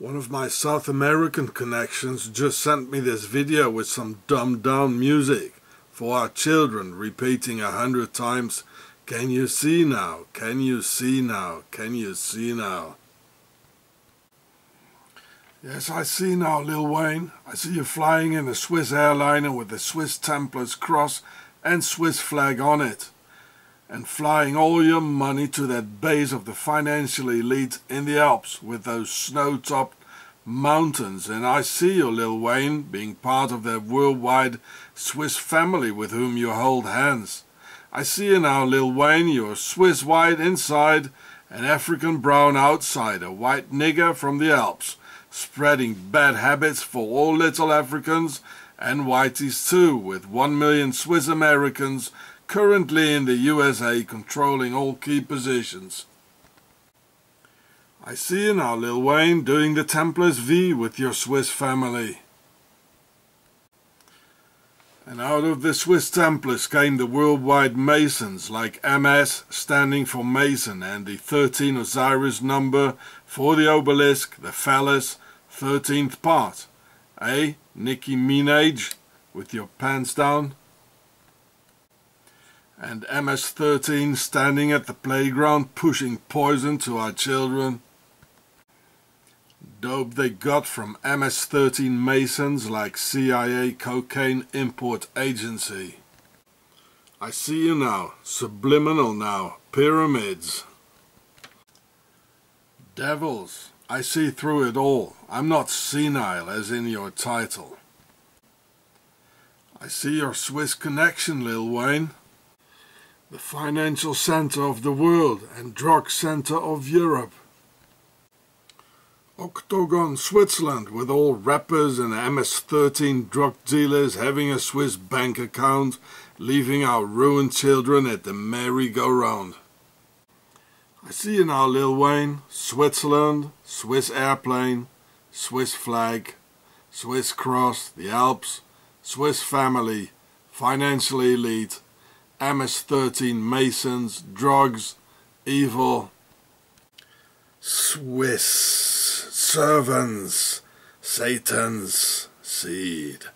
One of my South American connections just sent me this video with some dumbed down music for our children repeating a hundred times Can you see now? Can you see now? Can you see now? Yes, I see now, Lil Wayne. I see you flying in a Swiss airliner with the Swiss Templars cross and Swiss flag on it. And flying all your money to that base of the financial elite in the Alps with those snow-topped mountains. And I see you, Lil Wayne, being part of that worldwide Swiss family with whom you hold hands. I see you now, Lil Wayne, you're Swiss white inside, an African brown outside, a white nigger from the Alps, spreading bad habits for all little Africans and whiteys too, with one million Swiss Americans currently in the USA controlling all key positions. I see you now, Lil Wayne, doing the Templars V with your Swiss family. And out of the Swiss Templars came the worldwide Masons, like MS standing for Mason and the 13 Osiris number for the obelisk, the phallus, 13th part. A. Nicki Minaj, with your pants down and MS-13 standing at the playground pushing poison to our children. Dope they got from MS-13 Masons like CIA Cocaine Import Agency. I see you now, subliminal now, pyramids. Devils, I see through it all. I'm not senile as in your title. I see your Swiss connection, Lil Wayne the financial center of the world and drug center of Europe. Octagon, Switzerland, with all rappers and MS-13 drug dealers having a Swiss bank account, leaving our ruined children at the merry-go-round. I see you now, Lil Wayne. Switzerland, Swiss airplane, Swiss flag, Swiss cross, the Alps, Swiss family, financial elite, MS-13 Masons, drugs, evil, Swiss servants, Satan's seed.